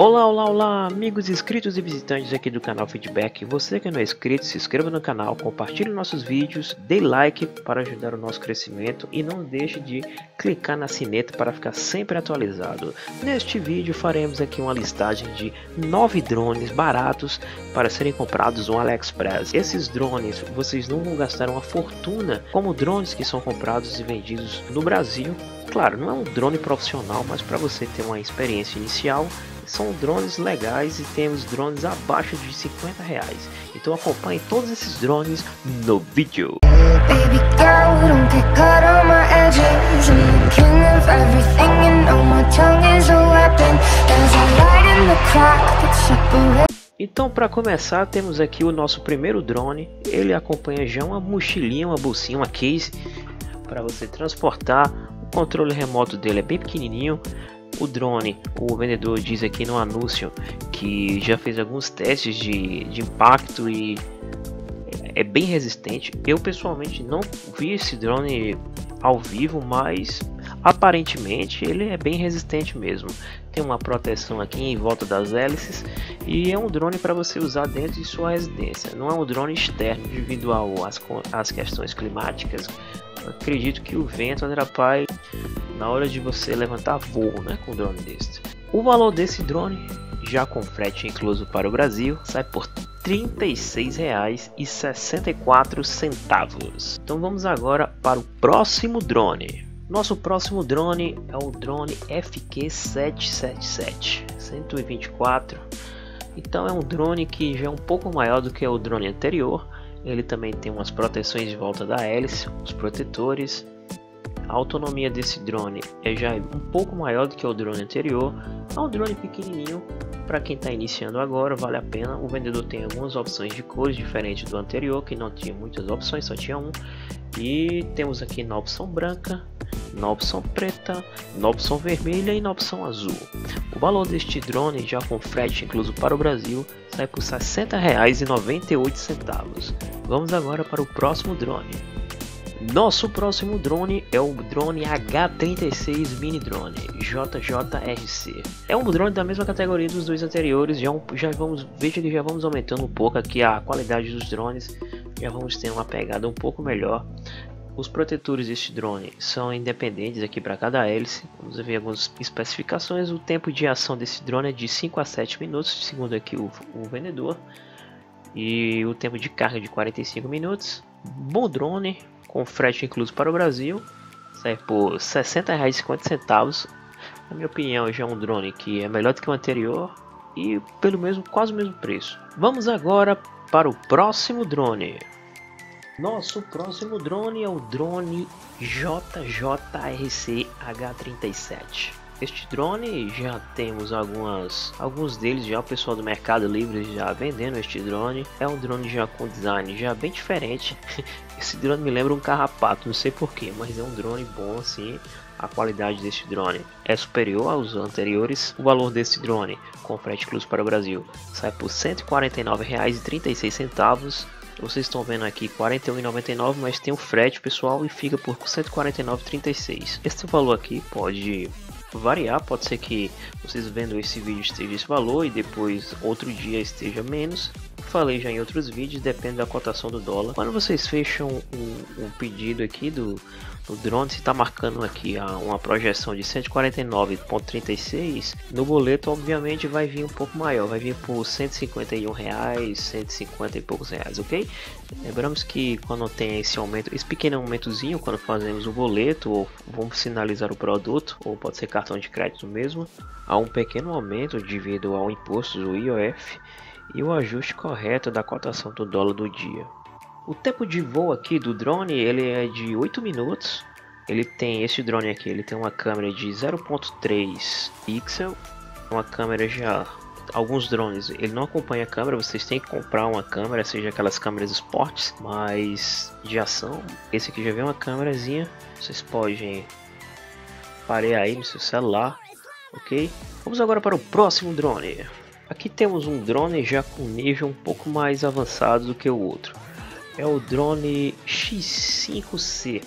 Olá, olá, olá, amigos inscritos e visitantes aqui do canal Feedback. Você que não é inscrito, se inscreva no canal, compartilhe nossos vídeos, dê like para ajudar o nosso crescimento e não deixe de clicar na sineta para ficar sempre atualizado. Neste vídeo faremos aqui uma listagem de 9 drones baratos para serem comprados no AliExpress. Esses drones vocês não vão gastar uma fortuna como drones que são comprados e vendidos no Brasil Claro, não é um drone profissional, mas para você ter uma experiência inicial, são drones legais e temos drones abaixo de 50 reais. Então acompanhe todos esses drones no vídeo. Então para começar temos aqui o nosso primeiro drone, ele acompanha já uma mochilinha, uma bolsinha, uma case para você transportar o controle remoto dele é bem pequenininho. O drone, o vendedor diz aqui no anúncio que já fez alguns testes de, de impacto e é bem resistente. Eu pessoalmente não vi esse drone ao vivo, mas aparentemente ele é bem resistente mesmo. Tem uma proteção aqui em volta das hélices e é um drone para você usar dentro de sua residência. Não é um drone externo devido às, questões climáticas acredito que o vento atrapalhe na hora de você levantar voo né, com um drone desse. O valor desse drone, já com frete incluso para o Brasil, sai por R$ 36,64. Então vamos agora para o próximo drone. Nosso próximo drone é o drone FQ777 124. Então é um drone que já é um pouco maior do que o drone anterior, ele também tem umas proteções de volta da hélice, os protetores. A autonomia desse drone é já um pouco maior do que o drone anterior. É um drone pequenininho, para quem está iniciando agora, vale a pena. O vendedor tem algumas opções de cores diferentes do anterior, que não tinha muitas opções, só tinha um. E temos aqui na opção branca, na opção preta, na opção vermelha e na opção azul. O valor deste drone, já com frete incluso para o Brasil, sai por R$ 60,98. Vamos agora para o próximo drone. Nosso próximo drone é o drone H36 Mini Drone JJRC. É um drone da mesma categoria dos dois anteriores. Já, já vamos veja que já vamos aumentando um pouco aqui a qualidade dos drones. Já vamos ter uma pegada um pouco melhor. Os protetores deste drone são independentes aqui para cada hélice. Vamos ver algumas especificações. O tempo de ação desse drone é de 5 a 7 minutos, segundo aqui o, o vendedor. E o tempo de carga de 45 minutos. Bom drone, com frete incluso para o Brasil. Sai por R$ 60,50. Na minha opinião, já é um drone que é melhor do que o anterior e pelo mesmo quase o mesmo preço. Vamos agora para o próximo drone. Nosso próximo drone é o drone JJRC H37. Este drone já temos algumas, alguns deles já o pessoal do Mercado Livre já vendendo este drone. É um drone já com design já bem diferente. Esse drone me lembra um carrapato, não sei porquê, mas é um drone bom assim. A qualidade deste drone é superior aos anteriores. O valor desse drone, com frete incluso para o Brasil, sai por R$ 149,36 vocês estão vendo aqui R$ 41,99, mas tem o frete pessoal e fica por R$ 149,36. Esse valor aqui pode variar, pode ser que vocês vendo esse vídeo esteja esse valor e depois outro dia esteja menos. Falei já em outros vídeos, depende da cotação do dólar. Quando vocês fecham um, um pedido aqui do, o drone está marcando aqui uma projeção de 149.36 no boleto obviamente vai vir um pouco maior vai vir por 151 reais 150 e poucos reais ok? Lembramos que quando tem esse aumento esse pequeno aumentozinho quando fazemos o boleto ou vamos sinalizar o produto ou pode ser cartão de crédito mesmo há um pequeno aumento devido ao imposto do IOF e o ajuste correto da cotação do dólar do dia o tempo de voo aqui do drone ele é de 8 minutos. Ele tem esse drone aqui, ele tem uma câmera de 0.3 pixel, uma câmera já alguns drones ele não acompanha a câmera, vocês têm que comprar uma câmera, seja aquelas câmeras esportes, mas de ação. Esse aqui já vem uma câmerazinha, vocês podem parear aí no seu celular, ok? Vamos agora para o próximo drone. Aqui temos um drone já com nível um pouco mais avançado do que o outro é o drone X5C.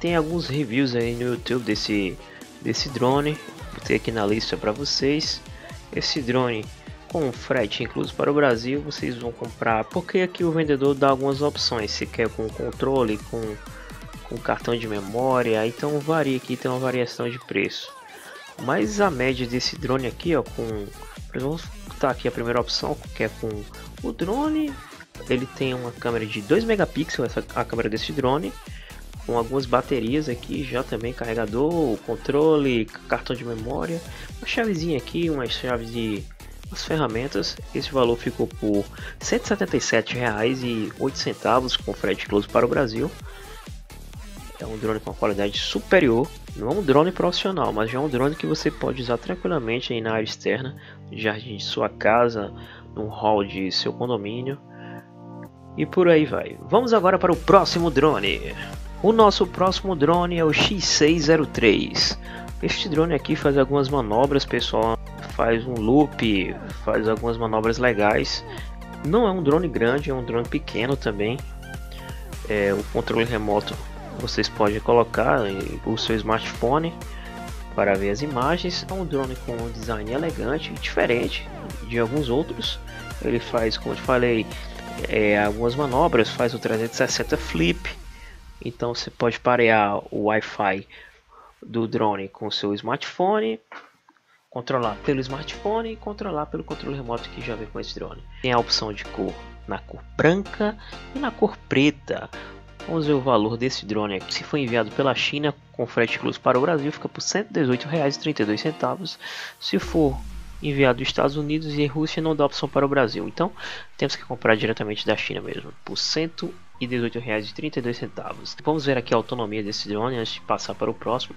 Tem alguns reviews aí no YouTube desse, desse drone, vou ter aqui na lista para vocês. esse drone com frete incluso para o Brasil, vocês vão comprar, porque aqui o vendedor dá algumas opções, se quer com controle, com, com cartão de memória, então varia aqui, tem uma variação de preço. Mas a média desse drone aqui, ó, com, vamos botar aqui a primeira opção, que é com o drone, ele tem uma câmera de 2 megapixels, essa a câmera desse drone, com algumas baterias aqui já também carregador, controle, cartão de memória, uma chavezinha aqui, uma chave de as ferramentas, esse valor ficou por R$ 177,08 com frete incluso para o Brasil. É um drone com uma qualidade superior, não é um drone profissional, mas já é um drone que você pode usar tranquilamente aí na área externa, no jardim de sua casa, no hall de seu condomínio e por aí vai. Vamos agora para o próximo drone. O nosso próximo drone é o X603. Este drone aqui faz algumas manobras, pessoal, faz um loop, faz algumas manobras legais. Não é um drone grande, é um drone pequeno também. É, o controle remoto vocês podem colocar o seu smartphone para ver as imagens. É um drone com um design elegante, diferente de alguns outros. Ele faz, como eu te falei, é, algumas manobras, faz o 360 flip. Então você pode parear o Wi-Fi do drone com o seu smartphone, controlar pelo smartphone e controlar pelo controle remoto que já vem com esse drone. Tem a opção de cor na cor branca e na cor preta. Vamos ver o valor desse drone aqui. Se for enviado pela China com frete incluso para o Brasil, fica por R$ 118,32. Se for enviado dos Estados Unidos e Rússia, não dá opção para o Brasil. Então, temos que comprar diretamente da China mesmo, por R$ 118,32. Vamos ver aqui a autonomia desse drone antes de passar para o próximo.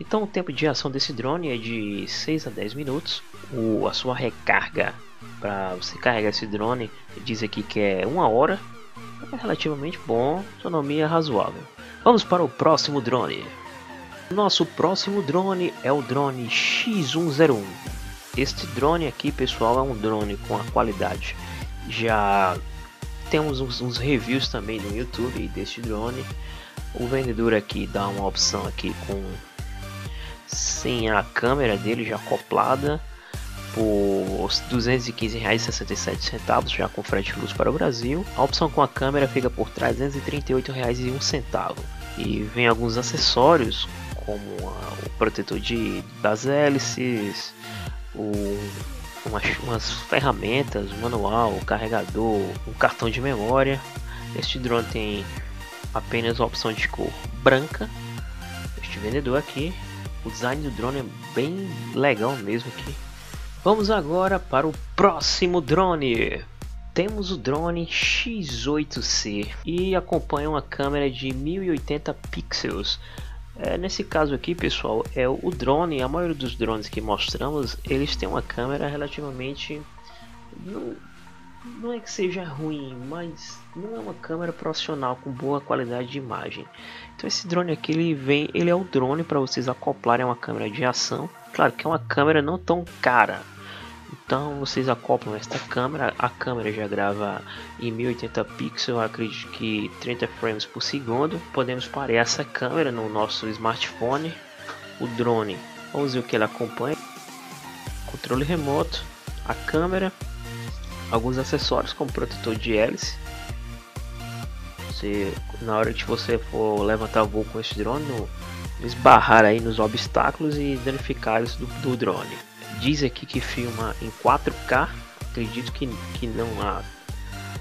Então, o tempo de ação desse drone é de 6 a 10 minutos. O, a sua recarga para você carregar esse drone diz aqui que é uma hora é relativamente bom, autonomia razoável. Vamos para o próximo drone. Nosso próximo drone é o drone X101. Este drone aqui, pessoal, é um drone com a qualidade. Já temos uns, uns reviews também no YouTube deste drone. O vendedor aqui dá uma opção aqui com sem a câmera dele já acoplada por R$ 215,67 já com frete luz para o Brasil. A opção com a câmera fica por R$ 338,01 e vem alguns acessórios como o protetor de, das hélices, o, umas, umas ferramentas, um manual, um carregador, um cartão de memória. Este drone tem apenas a opção de cor branca. Este vendedor aqui, o design do drone é bem legal mesmo aqui Vamos agora para o próximo drone. Temos o drone X8C e acompanha uma câmera de 1080 pixels. É, nesse caso aqui, pessoal, é o drone. A maioria dos drones que mostramos, eles têm uma câmera relativamente não, não é que seja ruim, mas não é uma câmera profissional com boa qualidade de imagem. Então esse drone aqui ele vem, ele é o drone para vocês acoplarem a uma câmera de ação. Claro que é uma câmera não tão cara, então vocês acoplam esta câmera, a câmera já grava em 1080 pixels, acredito que 30 frames por segundo. Podemos parear essa câmera no nosso smartphone, o drone, vamos ver o que ela acompanha, controle remoto, a câmera, alguns acessórios como protetor de hélice. Na hora que você for levantar voo com esse drone, esbarrar aí nos obstáculos e danificar do, do drone diz aqui que filma em 4K. Acredito que, que não há.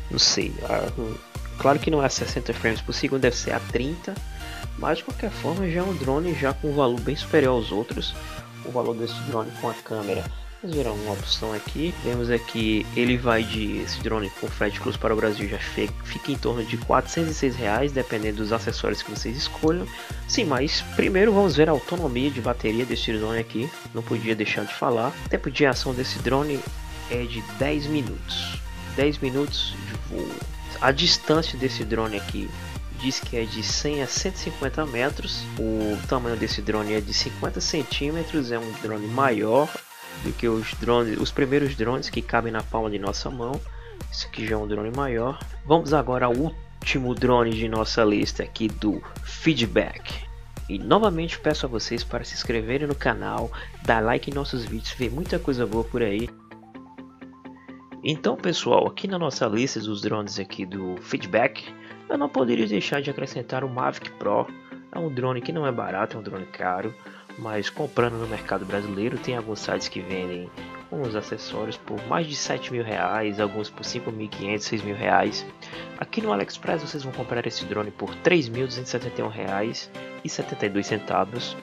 Não sei. Claro que não é 60 frames por segundo, deve ser a 30. Mas de qualquer forma já é um drone já com um valor bem superior aos outros. O valor desse drone com a câmera Vamos ver uma opção aqui. Vemos aqui, ele vai de esse drone com frete cruz para o Brasil já fica em torno de 406 reais, dependendo dos acessórios que vocês escolham. Sim, mas primeiro vamos ver a autonomia de bateria desse drone aqui. Não podia deixar de falar. O tempo de ação desse drone é de 10 minutos. 10 minutos de voo. A distância desse drone aqui diz que é de 100 a 150 metros. O tamanho desse drone é de 50 centímetros, é um drone maior do que os drones, os primeiros drones que cabem na palma de nossa mão. Isso aqui já é um drone maior. Vamos agora ao último drone de nossa lista aqui do feedback. E novamente peço a vocês para se inscreverem no canal, dar like em nossos vídeos, ver muita coisa boa por aí. Então pessoal, aqui na nossa lista dos drones aqui do feedback, eu não poderia deixar de acrescentar o Mavic Pro. É um drone que não é barato, é um drone caro, mas comprando no mercado brasileiro tem alguns sites que vendem uns acessórios por mais de 7 mil reais, alguns por 5.500, 6 mil reais. Aqui no AliExpress vocês vão comprar esse drone por 3.271 reais e 72 centavos.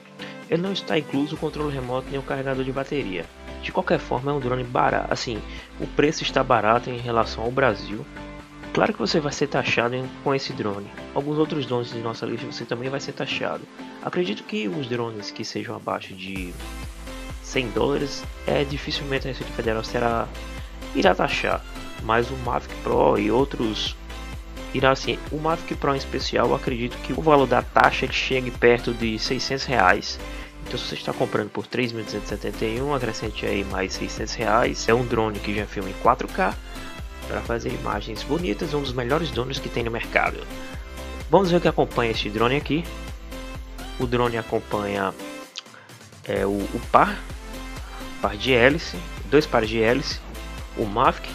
Ele não está incluso o controle remoto nem o carregador de bateria. De qualquer forma é um drone barato, assim, o preço está barato em relação ao Brasil. Claro que você vai ser taxado com esse drone. Alguns outros drones de nossa lista você também vai ser taxado. Acredito que os drones que sejam abaixo de 100 dólares, é dificilmente a Receita Federal será irá taxar. Mas o Mavic Pro e outros irá assim. O Mavic Pro em especial, acredito que o valor da taxa chegue perto de 600 reais. Então se você está comprando por 3.271, acrescente aí mais 600 reais. É um drone que já filma em 4K para fazer imagens bonitas, um dos melhores drones que tem no mercado. Vamos ver o que acompanha este drone aqui. O drone acompanha é, o, o par par de hélice, dois pares de hélice, o Mavic,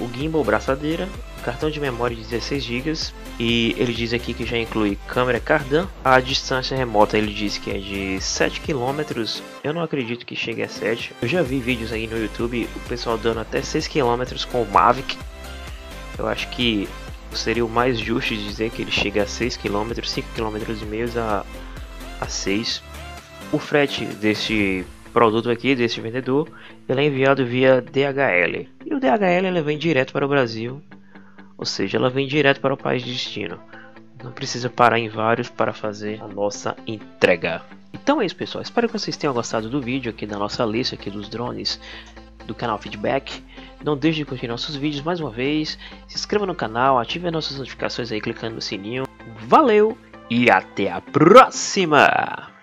o gimbal braçadeira, cartão de memória de 16 GB e ele diz aqui que já inclui câmera cardan. A distância remota ele diz que é de 7 km. Eu não acredito que chegue a 7. Eu já vi vídeos aí no YouTube o pessoal dando até 6 km com o Mavic. Eu acho que seria o mais justo dizer que ele chega a 6 km, 5 km e meio a, a 6. O frete desse produto aqui desse vendedor, ele é enviado via DHL. E o DHL ele vem direto para o Brasil, ou seja, ela vem direto para o país de destino. Não precisa parar em vários para fazer a nossa entrega. Então é isso pessoal, espero que vocês tenham gostado do vídeo aqui da nossa lista aqui dos drones do canal Feedback. Não deixe de curtir nossos vídeos mais uma vez, se inscreva no canal, ative as nossas notificações aí clicando no sininho. Valeu e até a próxima!